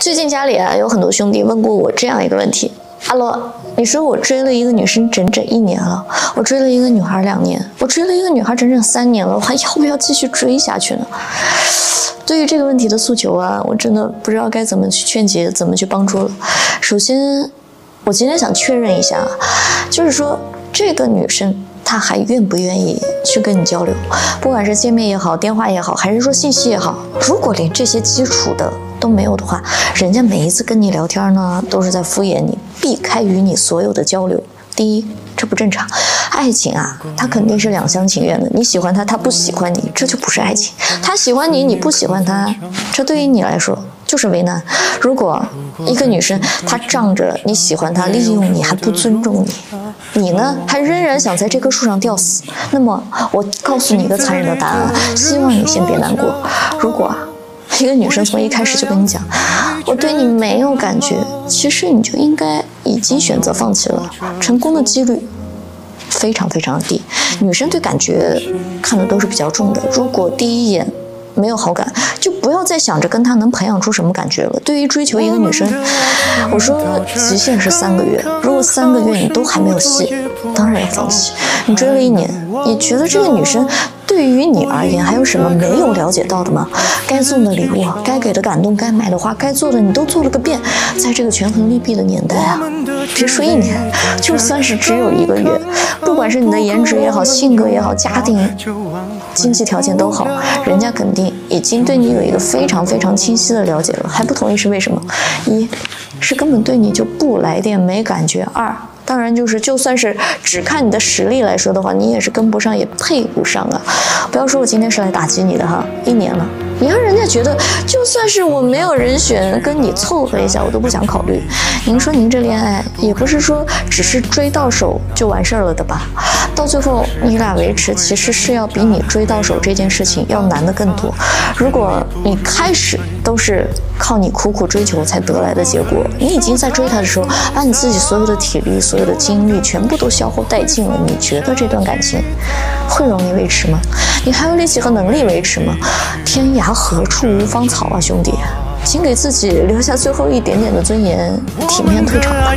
最近家里啊有很多兄弟问过我这样一个问题：阿罗，你说我追了一个女生整整一年了，我追了一个女孩两年，我追了一个女孩整整三年了，我还要不要继续追下去呢？对于这个问题的诉求啊，我真的不知道该怎么去劝解，怎么去帮助了。首先，我今天想确认一下，就是说这个女生她还愿不愿意去跟你交流，不管是见面也好，电话也好，还是说信息也好。如果连这些基础的都没有的话，人家每一次跟你聊天呢，都是在敷衍你，避开与你所有的交流。第一，这不正常。爱情啊，它肯定是两厢情愿的。你喜欢他，他不喜欢你，这就不是爱情。他喜欢你，你不喜欢他，这对于你来说就是为难。如果一个女生她仗着你喜欢她，利用你还不尊重你，你呢还仍然想在这棵树上吊死，那么我告诉你一个残忍的答案，希望你先别难过。如果一个女生从一开始就跟你讲，我对你没有感觉，其实你就应该已经选择放弃了，成功的几率。非常非常低，女生对感觉看的都是比较重的。如果第一眼没有好感，不要再想着跟她能培养出什么感觉了。对于追求一个女生，我说极限是三个月。如果三个月你都还没有戏，当然要放弃。你追了一年，你觉得这个女生？对于你而言，还有什么没有了解到的吗？该送的礼物，该给的感动，该买的花，该做的你都做了个遍。在这个权衡利弊的年代啊，别说一年，就算是只有一个月，不管是你的颜值也好，性格也好，家庭经济条件都好，人家肯定已经对你有一个非常非常清晰的了解了。还不同意是为什么？一是根本对你就不来电没感觉。二当然，就是就算是只看你的实力来说的话，你也是跟不上，也配不上啊！不要说我今天是来打击你的哈，一年了。你让人觉得，就算是我没有人选，跟你凑合一下，我都不想考虑。您说您这恋爱也不是说只是追到手就完事儿了的吧？到最后你俩维持，其实是要比你追到手这件事情要难的更多。如果你开始都是靠你苦苦追求才得来的结果，你已经在追他的时候，把你自己所有的体力、所有的精力全部都消耗殆尽了，你觉得这段感情会容易维持吗？你还有力气和能力维持吗？天涯。何处无芳草啊，兄弟，请给自己留下最后一点点的尊严，体面退场吧。